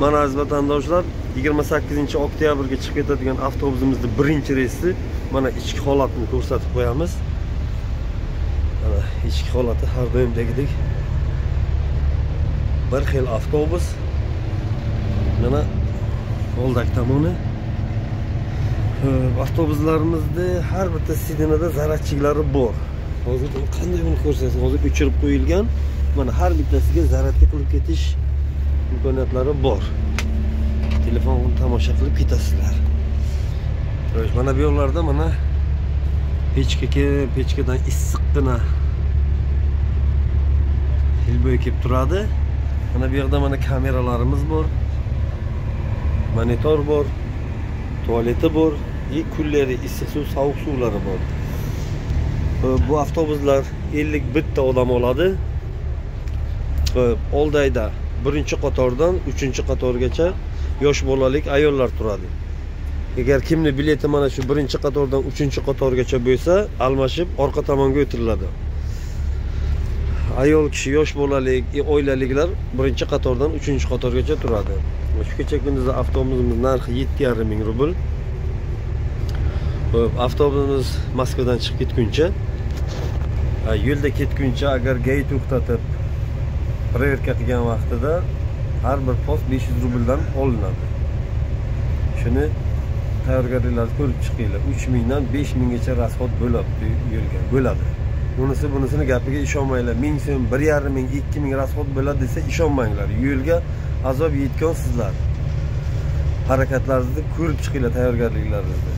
mana aziz vatandoshlar 28 oktyabrga chiqib ketadigan avtobusimizni birinchi reysi mana ichki holatini ko'rsatib qo'yamiz. Mana ichki holati har doimdagidek bir xil avtobus. Mana oldak tomoni. Avtobuslarimizni har bitta sidinada zaryadchiklari bor. Hozir qanday uni ko'rsatsak hozir o'chirib qo'yilgan mana har bittasiga zaryadka qilib ketish imkoniyatlari bor. Telefon tomosha qilib ketasizlar. Mana bu yoqlarda mana pechka kelib pechkadan issiqqina yil bo'yi kelib turadi. Mana bu yoqda mana kameralarimiz bor monitor bor. Tualeti bor и kunlari issiq suv sovuq suvlari bor. Bu avtobuslar 50 bitta odam oladi. Oldayda birinchi qatordan uchinchi qatorgacha yosh bolalik ayollar turadi. Agar kimni bileti mana shu birinchi qatordan uchinchi qatorgacha bo'lsa almashib orqa tomonga o'tiriladi. Ayol kishi yosh bolalik e, oilaliklar birinchi qatordan uchinchi qatorgacha turadi. Shu kecha kunduzda avtobusimiz narxi yetti yarim ming rubl. Ho'p avtobusimiz moskvadan chiqib ketguncha yo'lda ketguncha agar gay to'xtatib proverka qilgan vaqtida har bir post 500 rubldan olinadi. Shuni tayyorgarliklarni ko'rib chiqinglar. Uch mingdan besh minggacha rasxod bo'ladi yo'lga bo'ladi. Bunisi bunisini gapiga ishonmanglar. Ming so'm bir yarim ming ikki ming rasxod bo'ladi desa ishonmanglar. Yo'lga azob yetgansizlar harakatlaringizni ko'rib chiqinglar tayyorgarliklaringizni